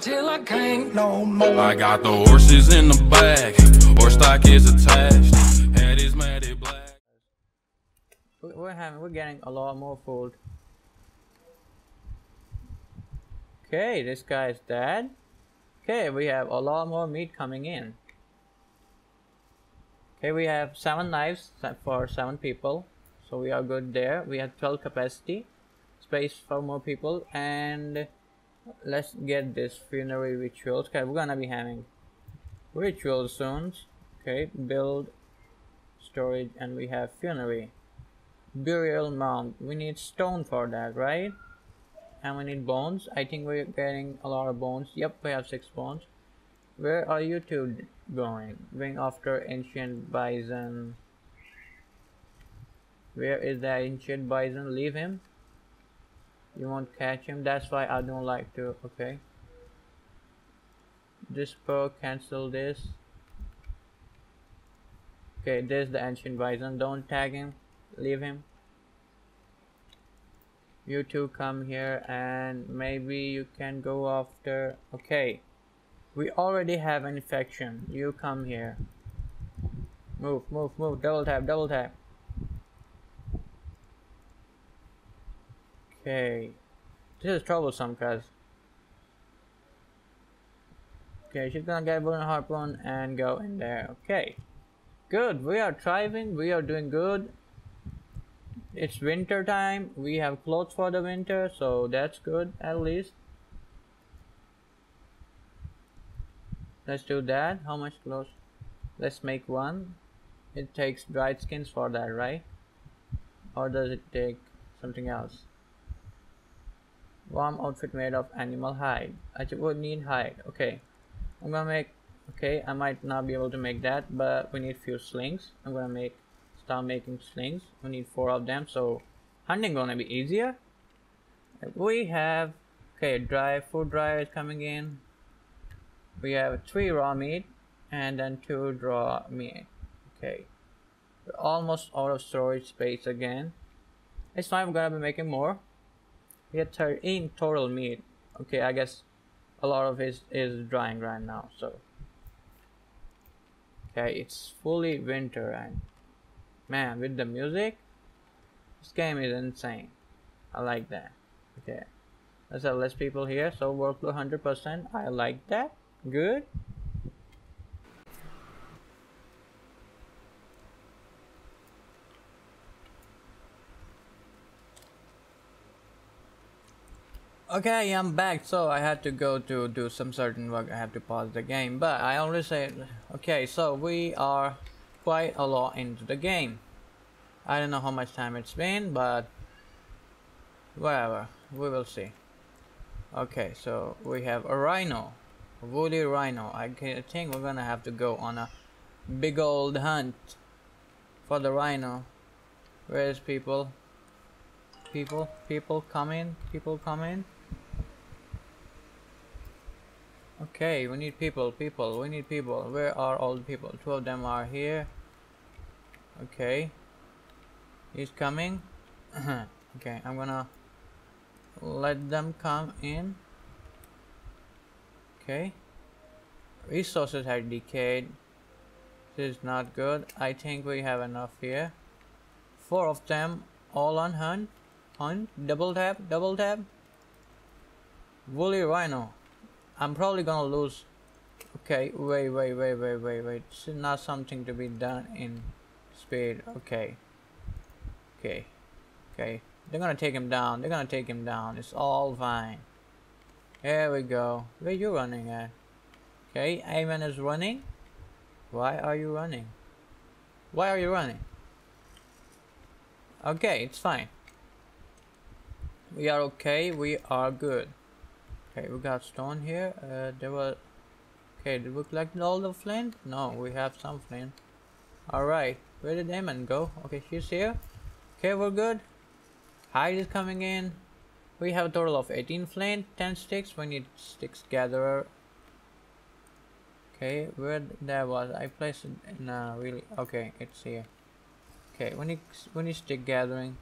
till I can't no more. I got the horses in the back, horse stock is attached. Head is matted black. We- We're having, we're getting a lot more food. Okay, this guy's dead. Okay, we have a lot more meat coming in. Okay, we have seven knives for seven people, so we are good there. We have 12 capacity, space for more people, and let's get this funerary rituals. Okay, we're gonna be having rituals soon. Okay, build, storage, and we have funerary burial mound. We need stone for that, right? And we need bones. I think we're getting a lot of bones. Yep, we have six bones. Where are you two going? Going after ancient bison. Where is that ancient bison? Leave him. You won't catch him. That's why I don't like to. Okay. This per cancel this. Okay, there's the ancient bison. Don't tag him. Leave him. You two come here and maybe you can go after. Okay. We already have an infection. You come here. Move, move, move. Double tap, double tap. Okay. This is troublesome, cuz. Okay, she's gonna get one harpoon and go in there. Okay. Good. We are thriving. We are doing good. It's winter time. We have clothes for the winter, so that's good at least. Let's do that. How much clothes? Let's make one. It takes dried skins for that, right? Or does it take something else? Warm outfit made of animal hide. I would need hide. Okay. I'm gonna make okay, I might not be able to make that, but we need few slings. I'm gonna make start making slings. We need four of them, so hunting gonna be easier. We have okay, dry food dryer is coming in. We have three raw meat and then two raw meat. Okay. We're almost out of storage space again. It's fine, we're gonna be making more. We have 13 total meat. Okay, I guess a lot of it is drying right now, so. Okay, it's fully winter and man, with the music, this game is insane. I like that. Okay, have less people here, so workload 100%. I like that. Good. Okay, I'm back. So I had to go to do some certain work. I have to pause the game, but I already said, okay. So we are quite a lot into the game. I don't know how much time it's been, but whatever. We will see. Okay, so we have a rhino, a woolly rhino. I think we're gonna have to go on a big old hunt for the rhino. Where's people? People, people come in, people come in. Okay, we need people, people, we need people. Where are all the people? Two of them are here. Okay. He's coming. okay, I'm gonna let them come in. Okay. Resources have decayed. This is not good. I think we have enough here. Four of them all on hunt. Hunt. Double tap, double tap. Woolly rhino. I'm probably gonna lose. Okay, wait, wait, wait, wait, wait, wait. This is not something to be done in speed. Okay. Okay. Okay. They're gonna take him down. They're gonna take him down. It's all fine. Here we go. Where you running at? Okay, Ayman is running. Why are you running? Why are you running? Okay, it's fine. We are okay. We are good. Okay, we got stone here. Uh, there were. Okay, did we collect all the flint? No, we have some flint. Alright, where did Eamon go? Okay, she's here. Okay, we're good. Hide is coming in. We have a total of 18 flint, 10 sticks. We need sticks gatherer. Okay, where that was? I placed it in uh, really. Okay, it's here. Okay, when need when you stick gathering.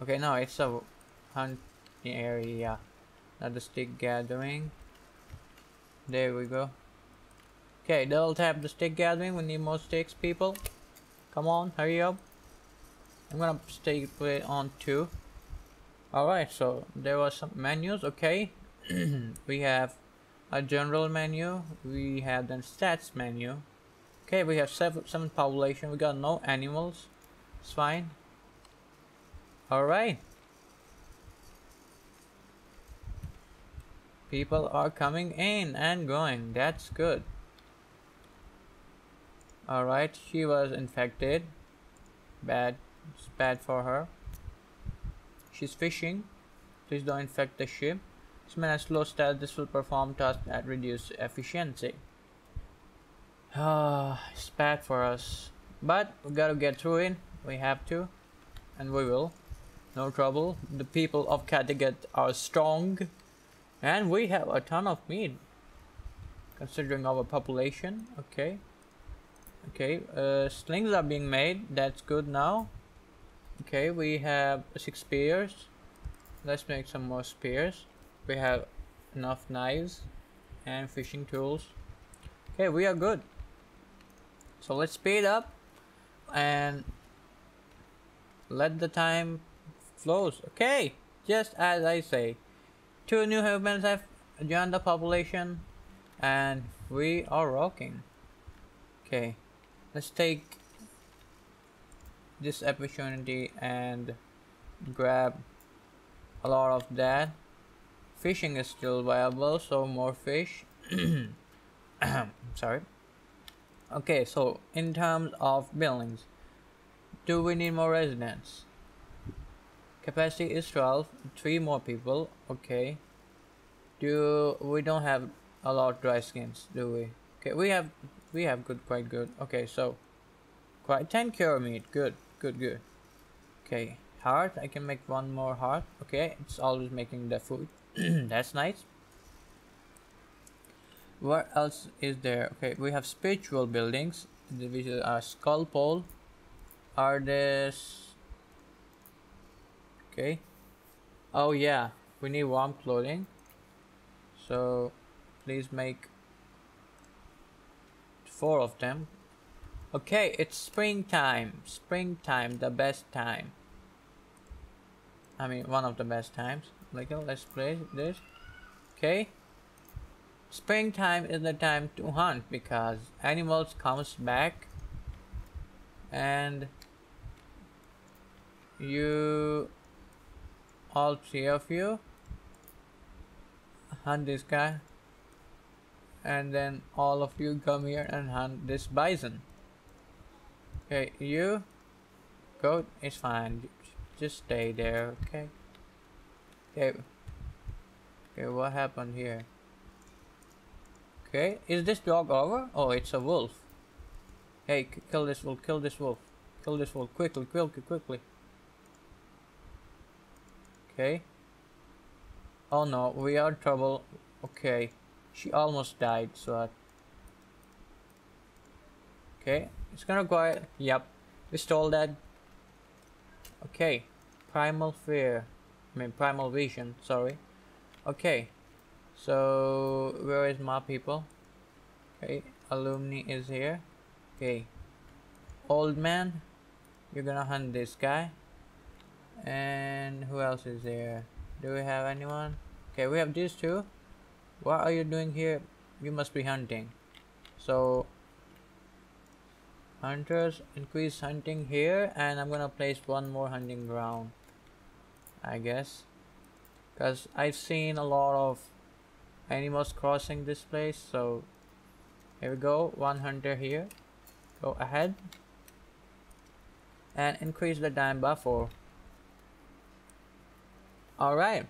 Okay, no, it's a hunt area, not the stick gathering. There we go. Okay, double tap the stick gathering. We need more sticks, people. Come on, hurry up. I'm gonna stay play on two. Alright, so there was some menus, okay. we have a general menu. We have then stats menu. Okay, we have seven, seven population. We got no animals. It's fine. Alright. People are coming in and going. That's good. Alright, she was infected. Bad. It's bad for her. She's fishing. Please don't infect the ship. This man has slow style. This will perform tasks at reduced efficiency. Ah, it's bad for us. But we gotta get through it. We have to. And we will. No trouble. The people of Kattegat are strong. And we have a ton of meat. Considering our population. Okay. Okay, uh, slings are being made. That's good now. Okay, we have six spears. Let's make some more spears. We have enough knives and fishing tools. Okay, we are good. So let's speed up and let the time flows. Okay, just as I say. Two new humans have joined the population and we are rocking. Okay, let's take this opportunity and grab a lot of that. Fishing is still viable, so more fish. Sorry. Okay, so in terms of buildings, do we need more residents? Capacity is 12, 3 more people, okay. Do we don't have a lot of dry skins, do we? Okay, we have we have good quite good. Okay, so quite 10 cure meat, good, good, good. Okay, heart, I can make one more heart. Okay, it's always making the food. That's nice. What else is there? Okay, we have spiritual buildings. Which are skull pole. Are this Okay. Oh yeah, we need warm clothing. So please make four of them. Okay, it's springtime. Springtime, the best time. I mean, one of the best times. Like, oh, let's play this. Okay. Springtime is the time to hunt because animals comes back and you all three of you hunt this guy. And then all of you come here and hunt this bison. Okay you go it's fine. Just stay there okay? Okay. Okay what happened here? Okay is this dog over? Oh it's a wolf. Hey kill this wolf kill this wolf. Kill this wolf quickly quickly quickly Okay. Oh no, we are in trouble. Okay. She almost died, so... Okay, it's gonna go... Yep, we stole that. Okay, primal fear. I mean, primal vision, sorry. Okay, so where is my people? Okay, alumni is here. Okay, old man, you're gonna hunt this guy and who else is there? Do we have anyone? Okay we have these two. What are you doing here? You must be hunting. So hunters increase hunting here and I'm gonna place one more hunting ground I guess. Because I've seen a lot of animals crossing this place so here we go. One hunter here. Go ahead. And increase the time buffer all right.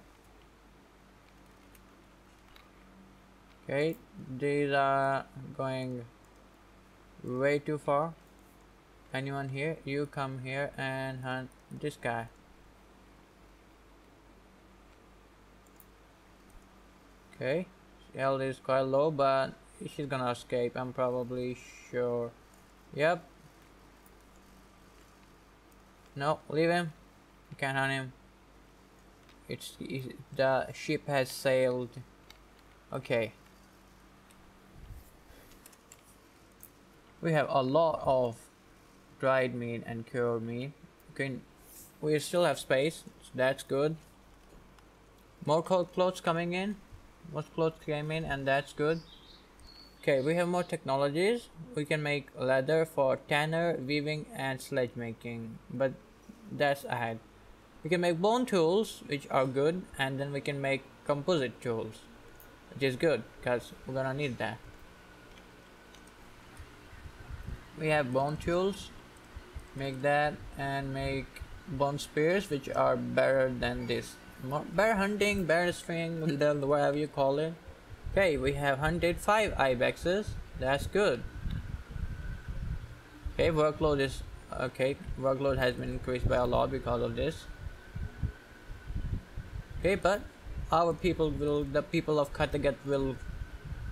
Okay, these are going way too far. Anyone here? You come here and hunt this guy. Okay, health is quite low, but she's gonna escape. I'm probably sure. Yep. No, leave him. You can't hunt him. It's, it's the ship has sailed. Okay. We have a lot of dried meat and cured meat. Okay, we still have space. So that's good. More cold clothes coming in. More clothes came in, and that's good. Okay, we have more technologies. We can make leather for tanner, weaving, and sledge making, but that's ahead. We can make bone tools, which are good, and then we can make composite tools, which is good because we're gonna need that. We have bone tools, make that, and make bone spears, which are better than this. More, bear hunting, bear string, whatever you call it. Okay, we have hunted five ibexes. That's good. Okay, workload is okay. Workload has been increased by a lot because of this. Okay, but our people will, the people of Kattegat will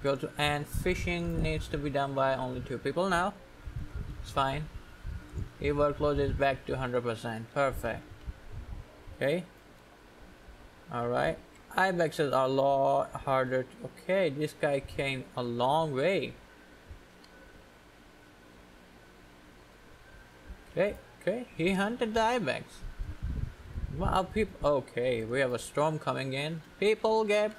go to, and fishing needs to be done by only two people now. It's fine. A workload is back to 100%. Perfect. Okay. Alright. Ibexes are a lot harder. Okay, this guy came a long way. Okay, okay, he hunted the Ibex. People. Okay, we have a storm coming in. People get.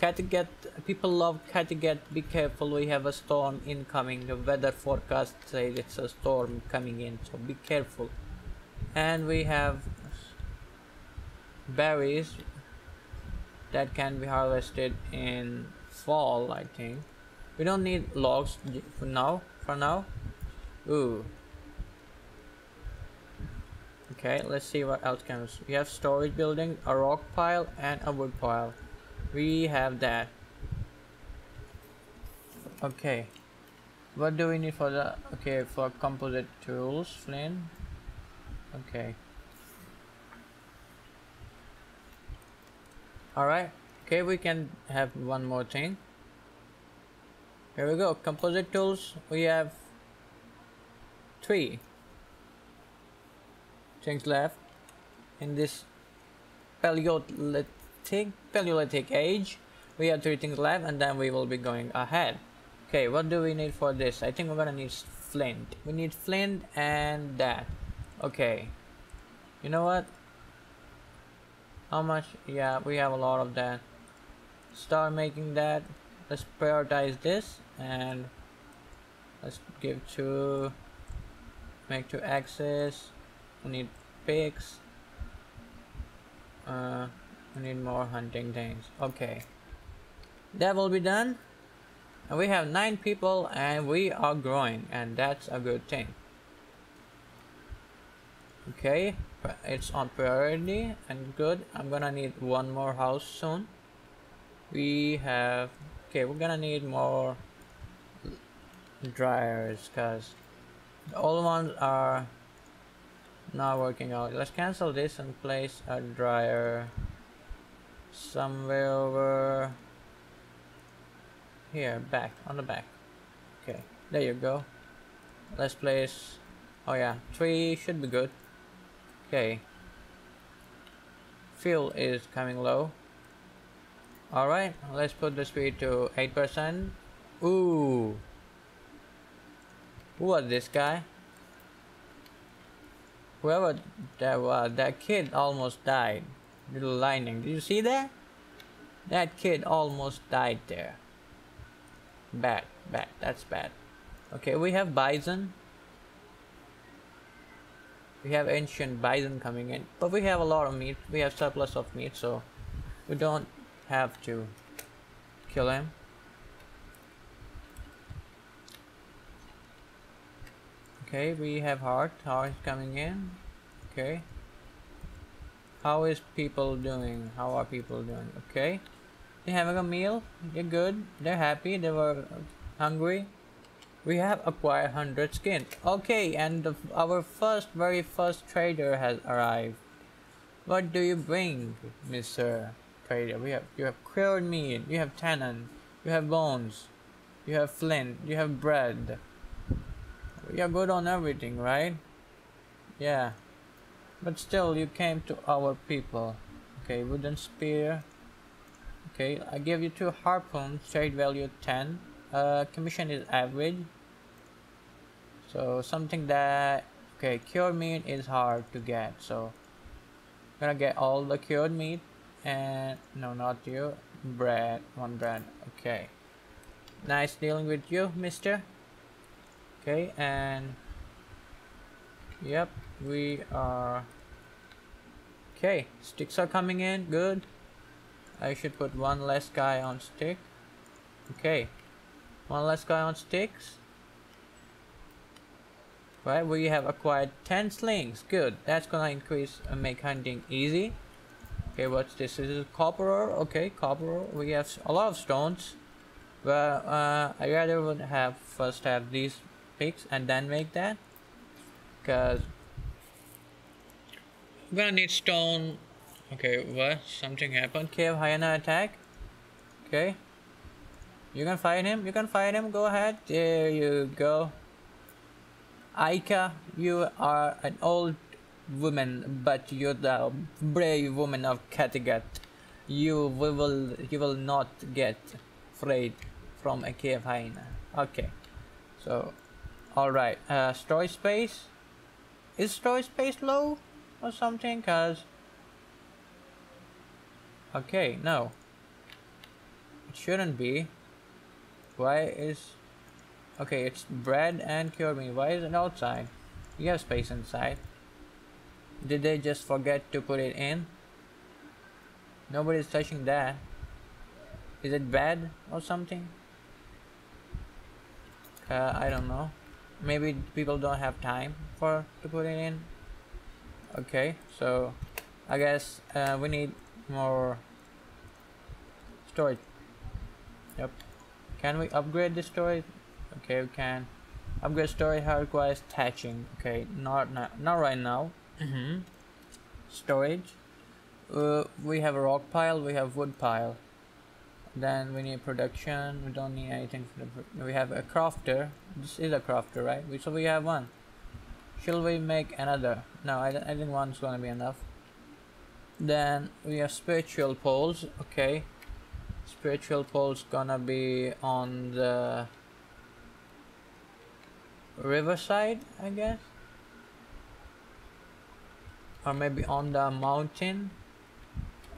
Kattegat. People love Kattegat. Be careful, we have a storm incoming. The weather forecast says it's a storm coming in, so be careful. And we have berries that can be harvested in fall I think we don't need logs for now for now ooh okay let's see what else comes. We have storage building a rock pile and a wood pile. We have that. Okay. What do we need for the okay for composite tools flint okay. Alright, okay, we can have one more thing. Here we go, composite tools, we have three things left in this Paleolithic, Paleolithic age. We have three things left and then we will be going ahead. Okay, what do we need for this? I think we're gonna need flint. We need flint and that. Okay, you know what? how much yeah we have a lot of that start making that let's prioritize this and let's give to make to access we need pigs. Uh, we need more hunting things. Okay. That will be done. And we have nine people and we are growing and that's a good thing. Okay. It's on priority and good. I'm gonna need one more house soon. We have okay we're gonna need more dryers because the old ones are not working out let's cancel this and place a dryer somewhere over here back on the back okay there you go let's place oh yeah three should be good Okay. Fuel is coming low. Alright, let's put the speed to 8%. Ooh. Who was this guy? Whoever that was, that kid almost died. Little lightning. Did you see that? That kid almost died there. Bad, bad, that's bad. Okay, we have bison we have ancient bison coming in but we have a lot of meat we have surplus of meat so we don't have to kill him okay we have heart. Heart coming in. Okay. How is people doing? How are people doing? Okay. They having a meal. They're good. They're happy. They were hungry. We have acquired 100 skin. Okay, and the, our first, very first trader has arrived. What do you bring, Mr. Trader? We have you have cured meat, you have tannin, you have bones, you have flint, you have bread. Are good on everything, right? Yeah. But still, you came to our people. Okay, wooden spear. Okay, I give you two harpoons, trade value 10. Uh, commission is average. So something that okay, cured meat is hard to get. So I'm gonna get all the cured meat and no, not you. Bread, one bread. Okay. Nice dealing with you, Mister. Okay, and yep, we are okay. Sticks are coming in. Good. I should put one less guy on stick. Okay, one less guy on sticks. Right, we have acquired 10 slings. Good, that's gonna increase and make hunting easy. Okay, what's this? This is copper ore. Okay, copper. We have a lot of stones. Well, uh, I rather would have first have these picks and then make that. Cause I'm gonna need stone. Okay, what? Something happened. Cave hyena attack. Okay. You can fight him. You can fight him. Go ahead. There you go. Aika, you are an old woman, but you're the brave woman of Kattegat. You will, you will not get afraid from a cave hyena. Okay, so, all right. Uh, storage space. Is storage space low or something? Cause, okay, no, it shouldn't be. Why is Okay, it's bread and cured meat. Why is it outside? You have space inside. Did they just forget to put it in? Nobody's touching that. Is it bad or something? Uh, I don't know. Maybe people don't have time for to put it in. Okay, so I guess uh, we need more storage. Yep. Can we upgrade the storage? okay we can upgrade storage how requires thatching okay not not, not right now mm -hmm. storage uh, we have a rock pile we have wood pile then we need production we don't need anything for the we have a crafter this is a crafter right? So we have one. Shall we make another? No I, I think one's gonna be enough. Then we have spiritual poles okay. Spiritual poles gonna be on the riverside I guess? Or maybe on the mountain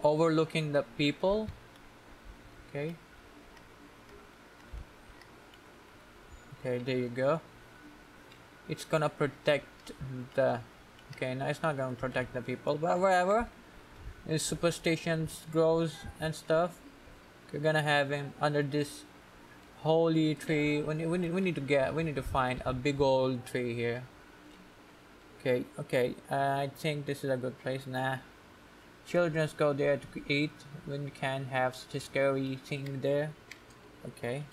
overlooking the people okay. Okay there you go. It's gonna protect the okay now it's not gonna protect the people but wherever the superstitions grows and stuff. We're gonna have him under this holy tree. We need, we need we need to get we need to find a big old tree here. Okay okay uh, I think this is a good place. Nah children go there to eat. When you can have such a scary thing there. Okay.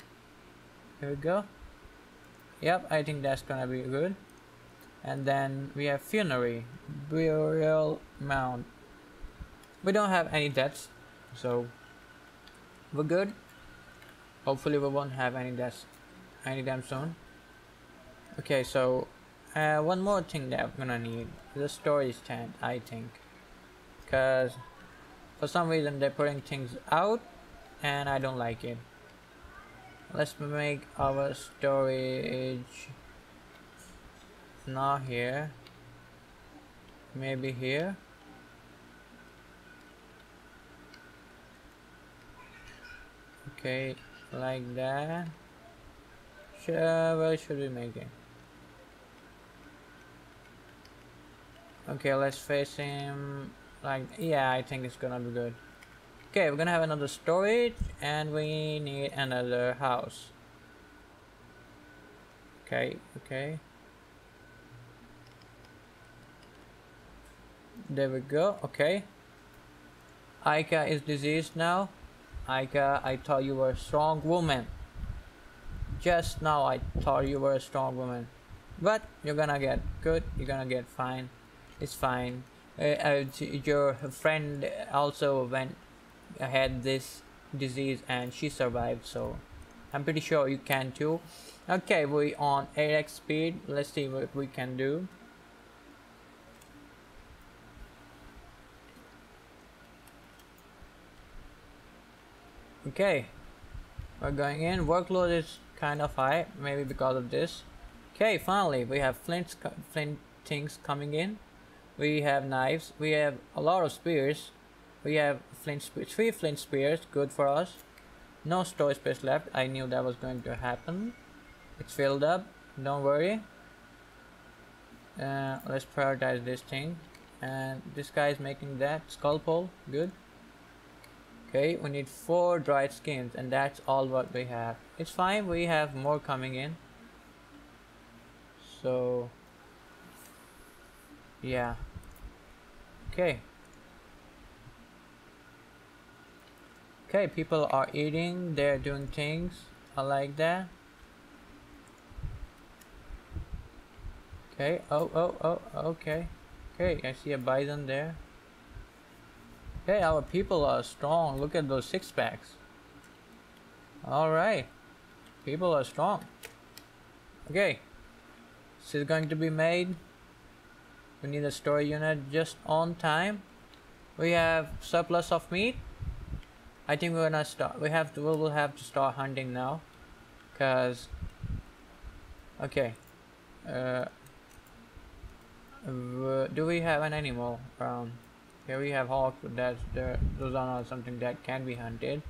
Here we go. Yep I think that's gonna be good. And then we have funerary burial mound. We don't have any deaths so we're good. Hopefully we won't have any deaths any anytime soon. Okay so uh, one more thing that I'm gonna need. The storage tent I think because for some reason they're putting things out and I don't like it. Let's make our storage not here maybe here. Okay like that. Sure where should we make it? Okay let's face him like yeah I think it's gonna be good okay we're gonna have another storage and we need another house okay okay there we go okay Aika is diseased now Aika, I thought you were a strong woman. Just now I thought you were a strong woman. But you're gonna get good, you're gonna get fine. It's fine. Uh, uh, your friend also went had this disease and she survived, so I'm pretty sure you can too. Okay, we on 8x speed. Let's see what we can do. Okay, we're going in. Workload is kind of high, maybe because of this. Okay, finally we have flint, flint things coming in. We have knives. We have a lot of spears. We have flint three flint spears, good for us. No storage space left. I knew that was going to happen. It's filled up. Don't worry. Uh, let's prioritize this thing. And this guy is making that skull pole. Good. Okay, we need four dried skins, and that's all what we have. It's fine. We have more coming in. So yeah. Okay. Okay, people are eating, they're doing things. I like that. Okay, oh, oh, oh, okay. Okay, I see a bison there. Okay, our people are strong. Look at those six packs. Alright. People are strong. Okay. This is going to be made. We need a storage unit just on time. We have surplus of meat. I think we're gonna start. We have to. We will have to start hunting now, cause. Okay. Uh. Do we have an animal around? Here we have hawk. That's there. Those are not something that can be hunted.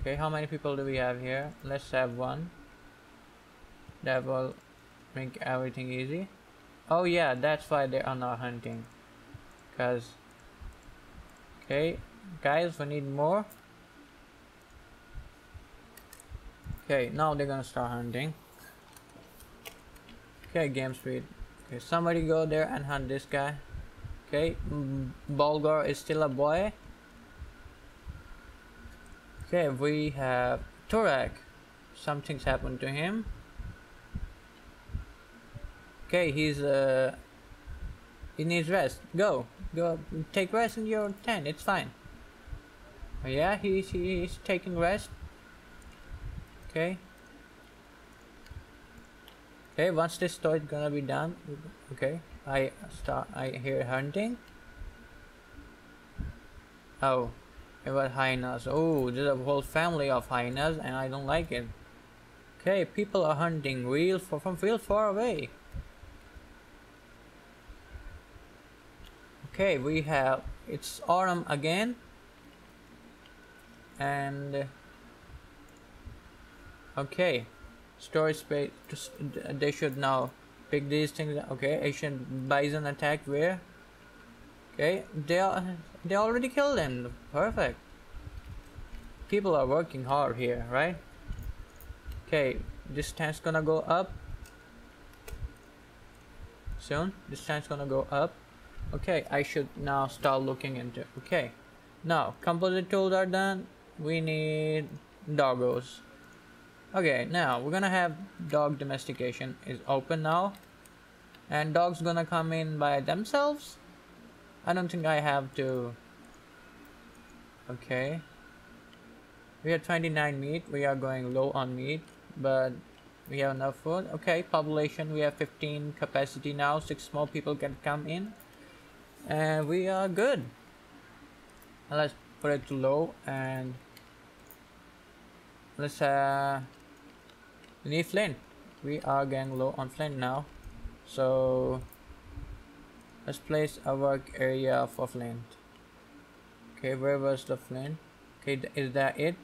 Okay, how many people do we have here? Let's have one. That will make everything easy. Oh yeah, that's why they are not hunting. Cause Okay, guys, we need more. Okay, now they're gonna start hunting. Okay, game speed. Okay, somebody go there and hunt this guy. Okay, Bulgar is still a boy. Okay, we have Turak. Something's happened to him. Okay, he's uh he needs rest. Go. Go take rest in your tent, it's fine. Oh, yeah, he's he's taking rest. Okay. Okay, once this store is gonna be done, okay, I start I hear hunting. Oh, was hyenas. Oh, there's a whole family of hyenas and I don't like it. Okay, people are hunting real from real far away. Okay we have it's autumn again. And okay storage space they should now pick these things okay ancient bison attack where? Okay they are they already killed them perfect. People are working hard here right? Okay this tank's gonna go up. Soon this tank's gonna go up okay I should now start looking into okay. Now composite tools are done. We need doggos. Okay now we're gonna have dog domestication is open now. And dogs gonna come in by themselves? I don't think I have to. Okay. We have 29 meat. We are going low on meat but we have enough food. Okay population we have 15 capacity now. Six more people can come in and we are good. Let's put it to low and let's uh we need flint we are getting low on flint now. So let's place a work area for flint okay where was the flint okay is that it?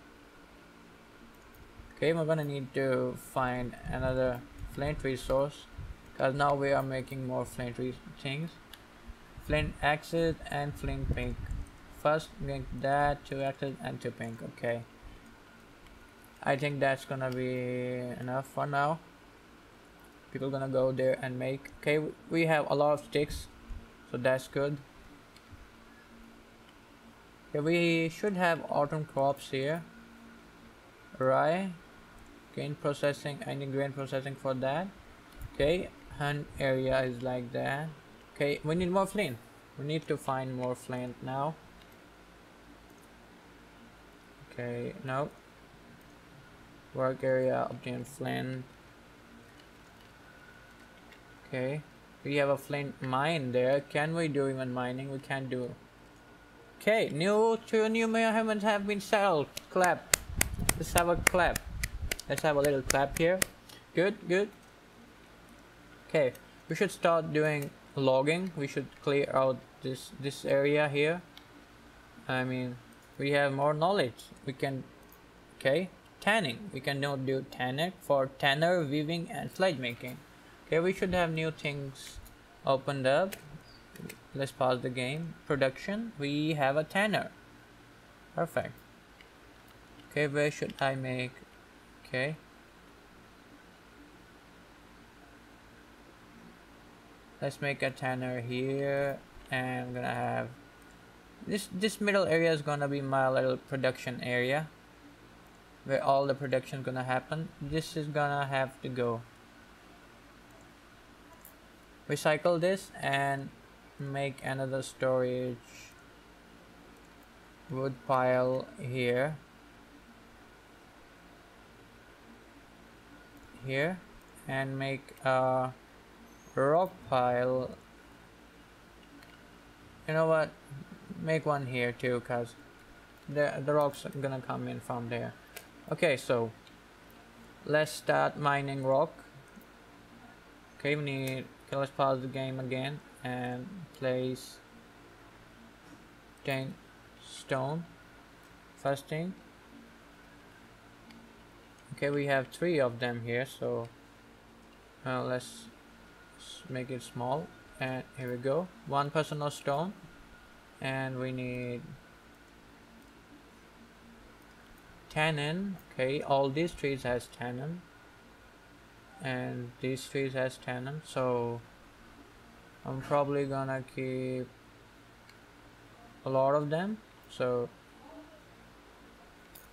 Okay we're gonna need to find another flint resource because now we are making more flint things flint axes and flint pink. First make that two axes and two pink okay? I think that's gonna be enough for now. People gonna go there and make okay? We have a lot of sticks so that's good. Okay we should have autumn crops here right? Grain processing I need grain processing for that? Okay hunt area is like that Okay, we need more flint. We need to find more flint now. Okay, no. Work area, obtain flint. Okay. We have a flint mine there. Can we do even mining? We can't do. Okay, new two new humans have been settled. Clap. Let's have a clap. Let's have a little clap here. Good, good. Okay, we should start doing logging. We should clear out this this area here. I mean, we have more knowledge. We can, okay, tanning. We can now do tanner for tanner, weaving, and sledge making. Okay, we should have new things opened up. Let's pause the game. Production. We have a tanner. Perfect. Okay, where should I make? Okay. Let's make a tanner here and I'm gonna have this this middle area is gonna be my little production area where all the production gonna happen. This is gonna have to go. Recycle this and make another storage wood pile here. Here and make a rock pile. You know what? Make one here too cuz the the rocks are gonna come in from there. Okay so let's start mining rock. Okay we need okay let's pause the game again and place 10 stone. First thing. Okay we have three of them here so uh, let's make it small. And here we go. One personal stone. And we need tannin. Okay all these trees has tannin. And these trees has tannin. So I'm probably gonna keep a lot of them. So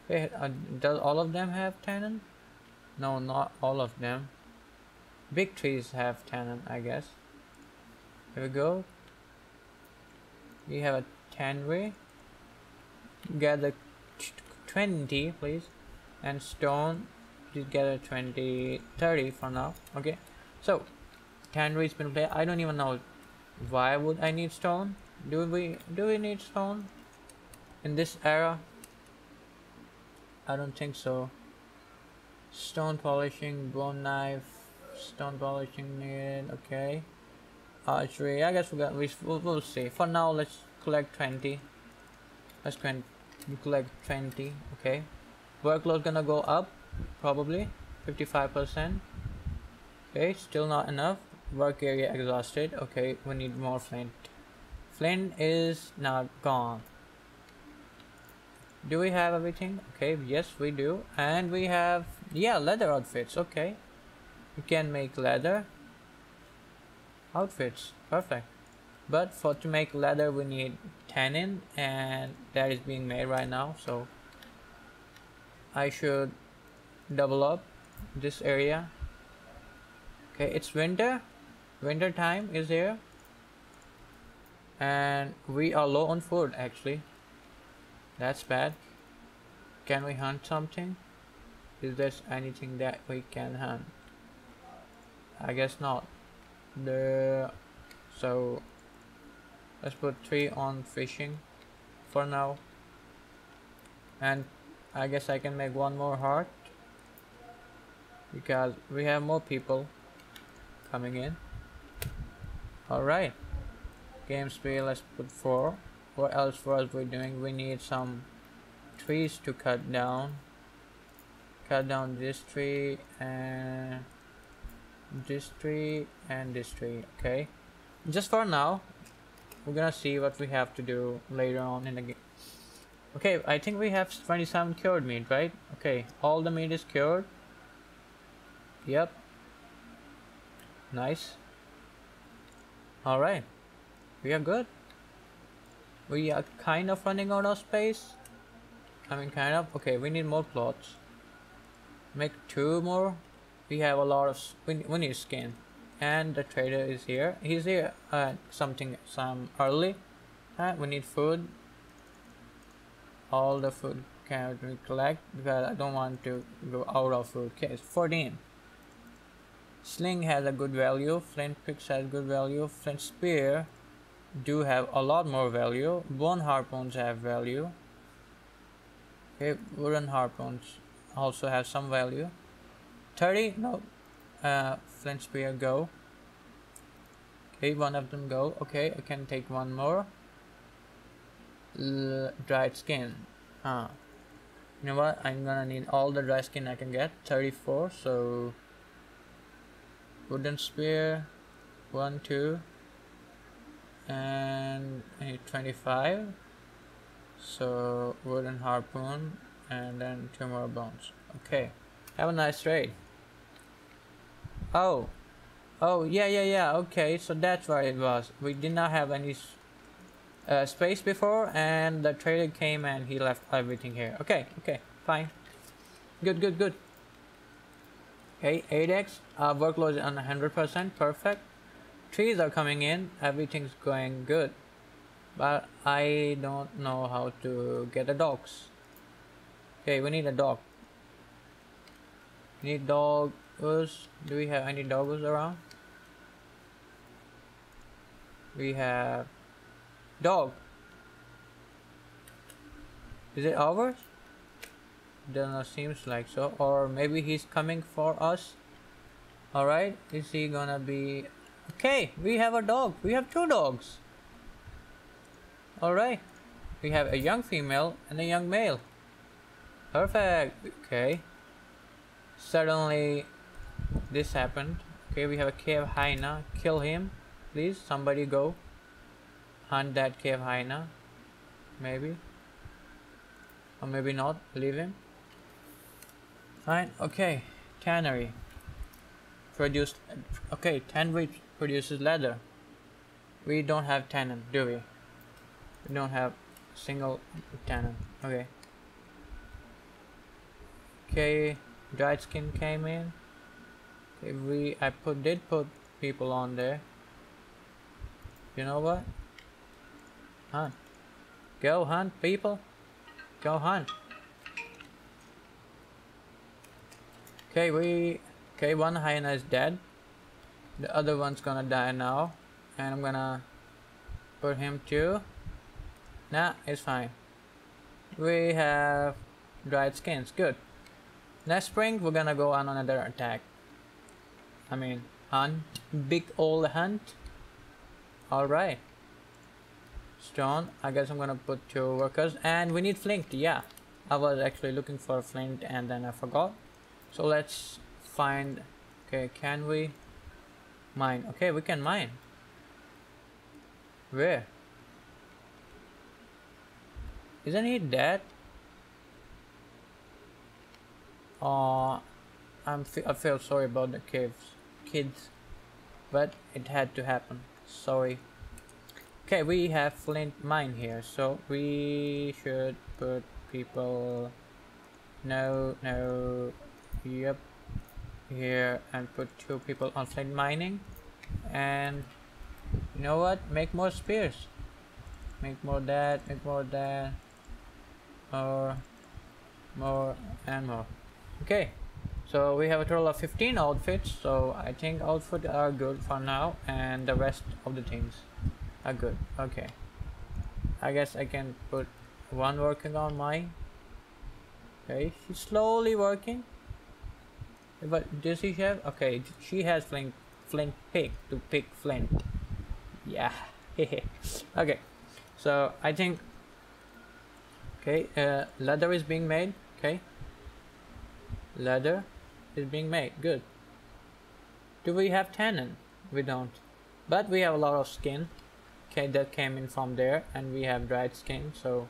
uh, does all of them have tannin? No not all of them Big trees have tannin, I guess. Here we go. We have a tannery. Gather 20, please. And stone, just gather 20, 30 for now. Okay. So, tannery's been played. I don't even know why would I need stone. Do we do we need stone in this era? I don't think so. Stone polishing, bone knife, stone polishing needed okay. Uh, Archery I guess we got we we'll, we'll see. For now let's collect 20 let's collect 20 okay. Workload gonna go up probably 55 percent. Okay still not enough. Work area exhausted okay we need more flint. Flint is not gone. Do we have everything? Okay yes we do. And we have yeah leather outfits okay you can make leather outfits perfect. But for to make leather we need tannin and that is being made right now so I should double up this area. Okay it's winter. Winter time is here. And we are low on food actually. That's bad. Can we hunt something? Is there anything that we can hunt I guess not. The so let's put three on fishing for now. And I guess I can make one more heart because we have more people coming in. Alright. Game speed let's put four. What else for us we're doing? We need some trees to cut down. Cut down this tree and this tree and this tree okay? Just for now we're gonna see what we have to do later on in the game. Okay I think we have 27 cured meat right? Okay all the meat is cured. Yep. Nice. All right. We are good. We are kind of running out of space. I mean kind of. Okay we need more plots. Make two more we have a lot of we, we skin. And the trader is here. He's here at something some early. Uh, we need food. All the food can we collect because I don't want to go out of food okay 14 sling has a good value. Flint picks has good value. Flint spear do have a lot more value. Bone harpoons have value. Okay wooden harpoons also have some value 30 no uh, flint spear go Okay, one of them go. Okay, I can take one more. L dried skin. Huh. You know what? I'm gonna need all the dry skin I can get. 34, so... Wooden spear. One, two. And I need 25. So, wooden harpoon. And then two more bones. Okay. Have a nice raid. Oh. Oh, yeah, yeah, yeah. Okay, so that's what it was. We did not have any uh, space before, and the trader came and he left everything here. Okay, okay, fine. Good, good, good. Okay, 8x. Our workload is on 100%. Perfect. Trees are coming in. Everything's going good. But I don't know how to get the dogs. Okay, we need a dog. We need dogs. Do we have any dogs around? We have dog. Is it ours? Doesn't seems like so. Or maybe he's coming for us. Alright, is he gonna be... Okay, we have a dog. We have two dogs. Alright. We have a young female and a young male. Perfect. Okay. Suddenly, this happened. Okay, we have a cave hyena. Kill him. Please, somebody go. Hunt that cave hyena. Maybe. Or maybe not. Leave him. Fine. Okay. Tannery. Produce. Okay, tannery produces leather. We don't have tannin, do we? We don't have single tannin. Okay. Okay, dried skin came in. Okay, we I put did put people on there. You know what? Hunt. Go hunt people. Go hunt. Okay, we okay one hyena is dead. The other one's gonna die now. And I'm gonna put him too. Nah, it's fine. We have dried skins. Good. Next spring, we're gonna go on another attack. I mean, hunt. Big old hunt. Alright. Stone. I guess I'm gonna put two workers. And we need flint, yeah. I was actually looking for flint and then I forgot. So let's find... Okay, can we... Mine. Okay, we can mine. Where? Isn't he dead? Uh, I'm I feel sorry about the caves, kids, but it had to happen. Sorry. Okay, we have flint mine here, so we should put people. No, no, yep, here and put two people on flint mining, and you know what? Make more spears. Make more that. Make more that. More, more, and more. Okay, so we have a total of 15 outfits, so I think outfits are good for now, and the rest of the things are good. Okay, I guess I can put one working on mine. Okay, she's slowly working. But does she have? Okay, she has flint, flint pick to pick flint. Yeah. okay, so I think. Okay, uh, leather is being made. Okay, Leather is being made. Good. Do we have tannin? We don't. But we have a lot of skin. Okay, that came in from there. And we have dried skin. So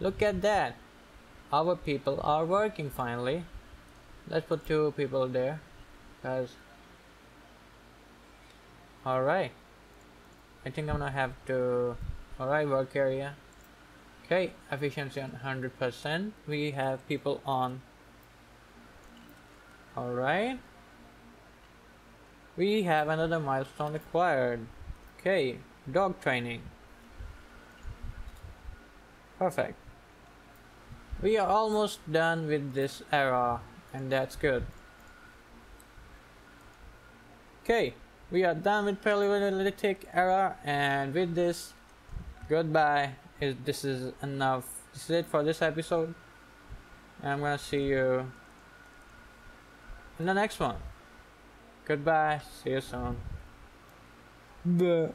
look at that. Our people are working finally. Let's put two people there. Because... Alright. I think I'm gonna have to... Alright, work area. Okay, efficiency on 100%. We have people on Alright. We have another milestone acquired. Okay, dog training. Perfect. We are almost done with this era and that's good. Okay, we are done with Paleolithic era and with this, goodbye. This is enough. This is it for this episode. I'm gonna see you in the next one. Goodbye. See you soon. Bye.